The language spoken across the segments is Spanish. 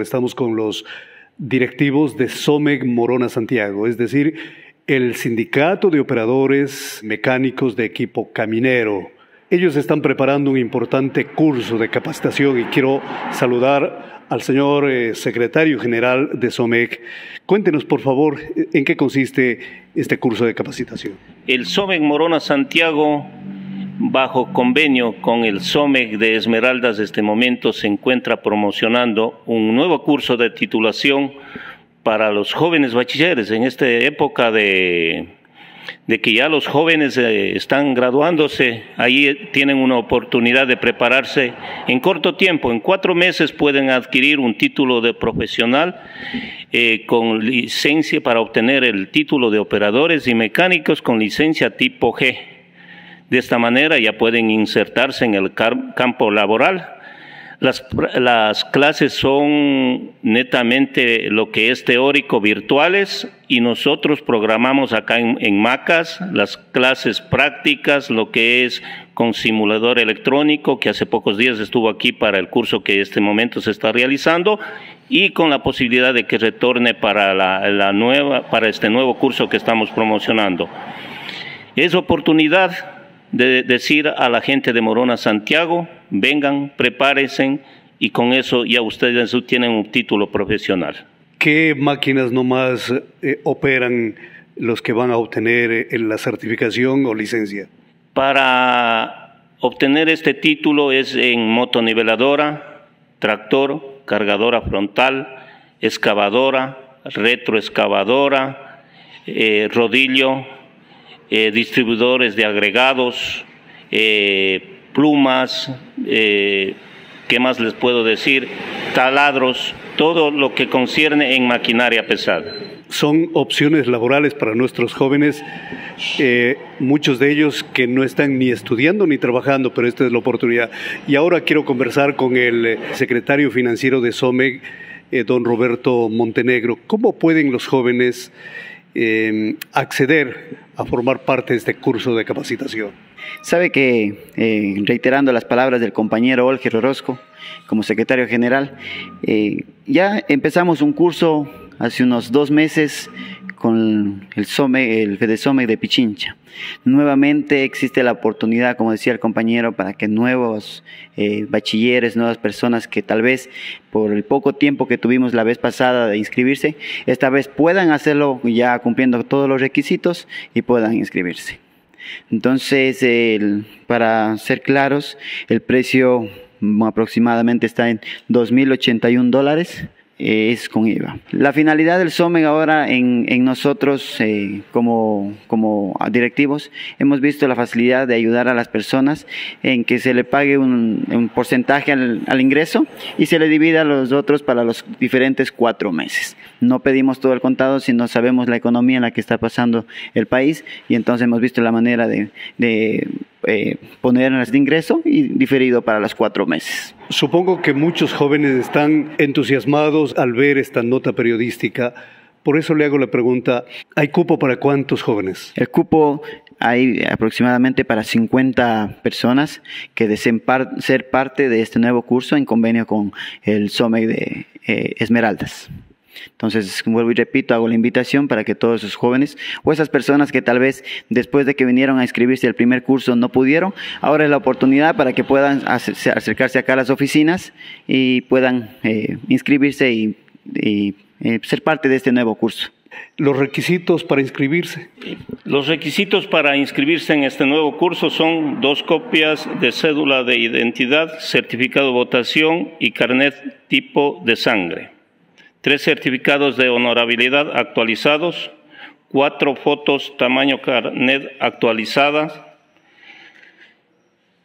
Estamos con los directivos de SOMEG Morona Santiago, es decir, el Sindicato de Operadores Mecánicos de Equipo Caminero. Ellos están preparando un importante curso de capacitación y quiero saludar al señor eh, secretario general de SOMEG. Cuéntenos, por favor, en qué consiste este curso de capacitación. El SOMEG Morona Santiago bajo convenio con el SOMEC de Esmeraldas, este momento se encuentra promocionando un nuevo curso de titulación para los jóvenes bachilleres. En esta época de, de que ya los jóvenes eh, están graduándose, ahí tienen una oportunidad de prepararse en corto tiempo, en cuatro meses pueden adquirir un título de profesional eh, con licencia para obtener el título de operadores y mecánicos con licencia tipo G de esta manera ya pueden insertarse en el campo laboral. Las, las, clases son netamente lo que es teórico virtuales y nosotros programamos acá en, Macas las clases prácticas, lo que es con simulador electrónico, que hace pocos días estuvo aquí para el curso que en este momento se está realizando, y con la posibilidad de que retorne para, la, la nueva, para este nuevo curso que estamos promocionando. Es oportunidad de decir a la gente de Morona Santiago, vengan, prepárense y con eso ya ustedes tienen un título profesional. ¿Qué máquinas nomás eh, operan los que van a obtener eh, la certificación o licencia? Para obtener este título es en motoniveladora, tractor, cargadora frontal, excavadora, retroexcavadora, eh, rodillo, eh, distribuidores de agregados, eh, plumas, eh, ¿qué más les puedo decir? Taladros, todo lo que concierne en maquinaria pesada. Son opciones laborales para nuestros jóvenes, muchos de ellos que no están ni estudiando ni trabajando, pero esta es la oportunidad. Y ahora quiero conversar con el secretario financiero de SOMEG, don Roberto Montenegro. ¿Cómo pueden los jóvenes eh, acceder a formar parte de este curso de capacitación? Sabe que, eh, reiterando las palabras del compañero Olger Orozco, como secretario general, eh, ya empezamos un curso hace unos dos meses con el SOME, el de Pichincha. Nuevamente existe la oportunidad, como decía el compañero, para que nuevos eh, bachilleres, nuevas personas que tal vez por el poco tiempo que tuvimos la vez pasada de inscribirse, esta vez puedan hacerlo ya cumpliendo todos los requisitos y puedan inscribirse. Entonces, para ser claros, el precio aproximadamente está en 2.081 dólares es con IVA. La finalidad del SOMEG ahora en, nosotros eh, como, como directivos hemos visto la facilidad de ayudar a las personas en que se le pague un, porcentaje al, al, ingreso y se le divida a los otros para los diferentes cuatro meses. No pedimos todo el contado, sino sabemos la economía en la que está pasando el país y entonces hemos visto la manera de, de eh, ponerlas de ingreso y diferido para las cuatro meses. Supongo que muchos jóvenes están entusiasmados al ver esta nota periodística. Por eso le hago la pregunta, ¿hay cupo para cuántos jóvenes? El cupo hay aproximadamente para 50 personas que deseen ser parte de este nuevo curso en convenio con el SOME de eh, Esmeraldas. Entonces, vuelvo y repito, hago la invitación para que todos esos jóvenes o esas personas que tal vez después de que vinieron a inscribirse el primer curso no pudieron, ahora es la oportunidad para que puedan acercarse acá a las oficinas y puedan eh, inscribirse y, eh, ser parte de este nuevo curso. ¿Los requisitos para inscribirse? Los requisitos para inscribirse en este nuevo curso son dos copias de cédula de identidad, certificado de votación y carnet tipo de sangre tres certificados de honorabilidad actualizados, cuatro fotos tamaño carnet actualizadas,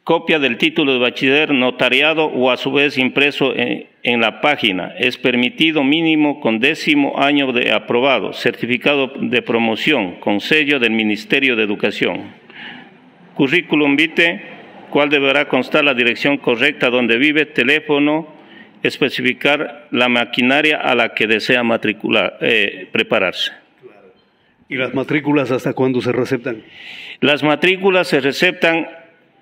copia del título de bachiller notariado o a su vez impreso en, la página. Es permitido mínimo con décimo año de aprobado, certificado de promoción con sello del Ministerio de Educación. Currículum vitae, cual deberá constar la dirección correcta donde vive, teléfono, especificar la maquinaria a la que desea matricular, eh, prepararse. ¿Y las matrículas hasta cuándo se receptan? Las matrículas se receptan,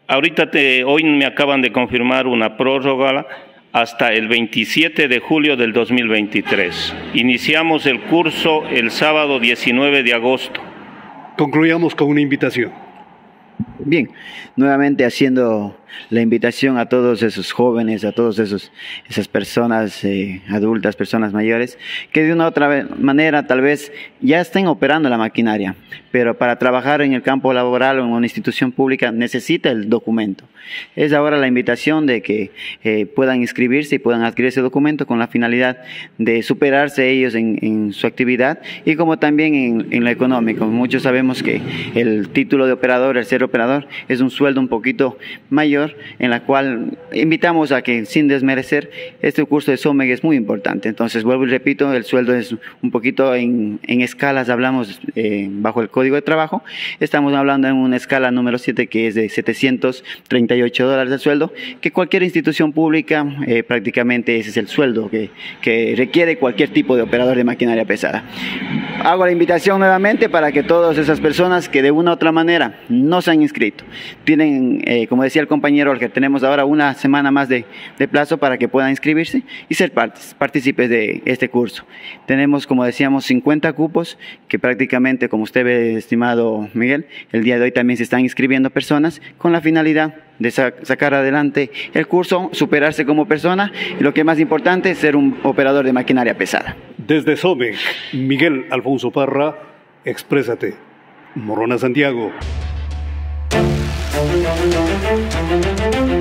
ahorita hoy me acaban de confirmar una prórroga hasta el 27 de julio del 2023. Iniciamos el curso el sábado 19 de agosto. Concluyamos con una invitación. Bien, nuevamente haciendo la invitación a todos esos jóvenes, a todas esas personas eh, adultas, personas mayores, que de una u otra manera tal vez ya estén operando la maquinaria, pero para trabajar en el campo laboral o en una institución pública necesita el documento. Es ahora la invitación de que eh, puedan inscribirse y puedan adquirir ese documento con la finalidad de superarse ellos en, su actividad y como también en, en, lo económico. Muchos sabemos que el título de operador, el ser operador, es un sueldo un poquito mayor en la cual invitamos a que sin desmerecer este curso de SOMEG es muy importante. Entonces vuelvo y repito, el sueldo es un poquito en, en escalas, hablamos eh, bajo el código de trabajo, estamos hablando en una escala número 7 que es de 730 dólares de sueldo, que cualquier institución pública eh, prácticamente ese es el sueldo que, que requiere cualquier tipo de operador de maquinaria pesada. Hago la invitación nuevamente para que todas esas personas que de una u otra manera no se han inscrito, tienen, eh, como decía el compañero que tenemos ahora una semana más de, plazo para que puedan inscribirse y ser partícipes de este curso. Tenemos, como decíamos, 50 cupos que prácticamente, como usted ve, estimado Miguel, el día de hoy también se están inscribiendo personas con la finalidad de sacar adelante el curso, superarse como persona y lo que es más importante, ser un operador de maquinaria pesada. Desde SOME, Miguel Alfonso Parra, exprésate. Morona Santiago. Thank you.